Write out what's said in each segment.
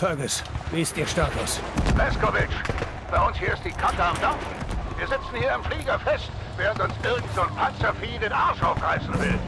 Fergus, wie ist Ihr Status? Leskovic, bei uns hier ist die Kacke am Dampfen. Wir sitzen hier im Flieger fest, während uns irgend so ein Panzervieh den Arsch aufreißen will.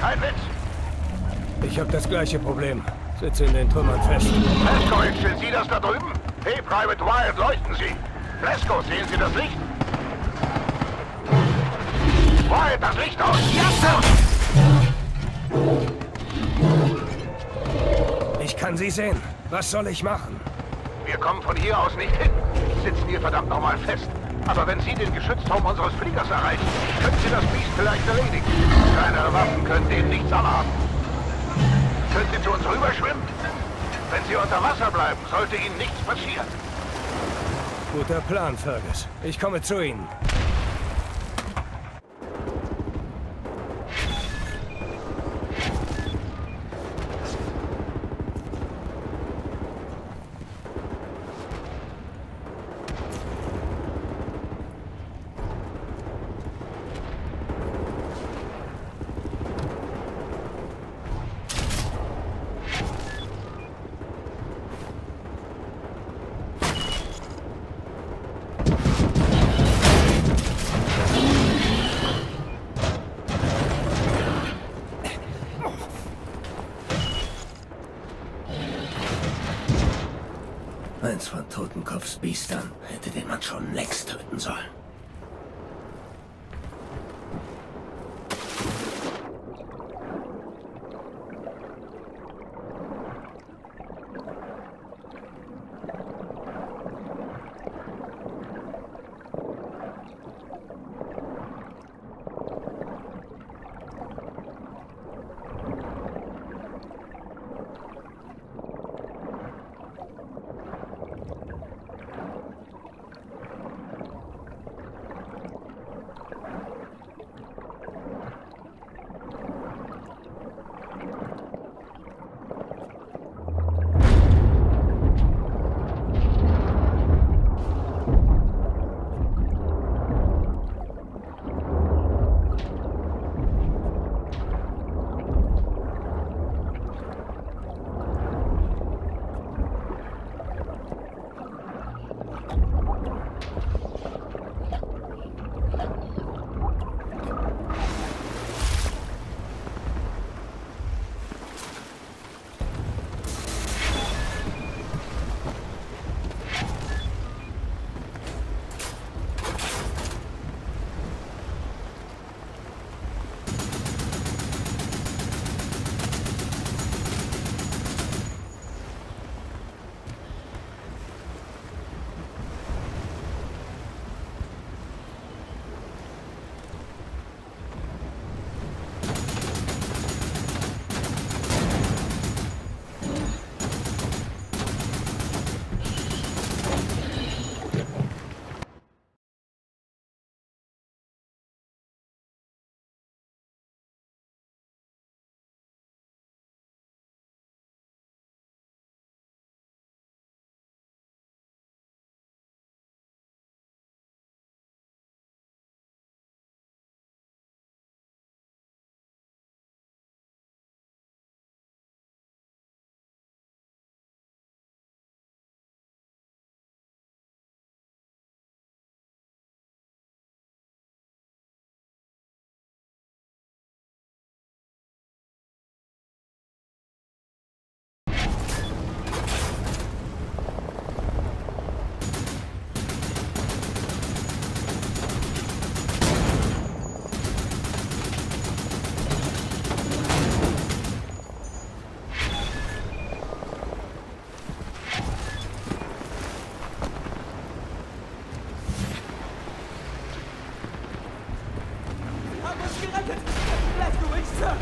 Kein Witz. Ich habe das gleiche Problem. Sitze in den Trümmern fest. Leskovic, sind Sie das da drüben? Hey, Private Wyatt, leuchten Sie. Lesko, sehen Sie das Licht? Wyatt, das Licht aus! Ja, Sir! Kann Sie sehen. Was soll ich machen? Wir kommen von hier aus nicht hin. Sitzen hier verdammt nochmal fest. Aber wenn Sie den Geschützturm unseres Fliegers erreichen, können Sie das Biest vielleicht erledigen. Kleinere Waffen können denen nichts anhaben. Können Sie zu uns rüberschwimmen? Wenn Sie unter Wasser bleiben, sollte Ihnen nichts passieren. Guter Plan, Fergus. Ich komme zu Ihnen. Eins von Totenkopfs Biestern hätte den man schon längst töten sollen.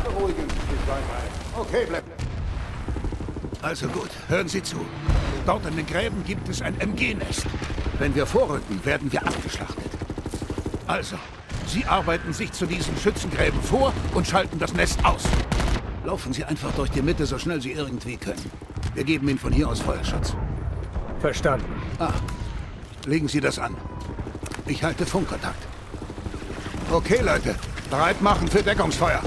Beruhigen Sie sich, Bye-bye. Okay, bleib. Also gut, hören Sie zu. Dort in den Gräben gibt es ein MG-Nest. Wenn wir vorrücken, werden wir abgeschlachtet. Also, Sie arbeiten sich zu diesen Schützengräben vor und schalten das Nest aus. Laufen Sie einfach durch die Mitte, so schnell Sie irgendwie können. Wir geben Ihnen von hier aus Feuerschutz. Verstanden. Ah, legen Sie das an. Ich halte Funkkontakt. Okay, Leute. Bereit machen für Deckungsfeuer.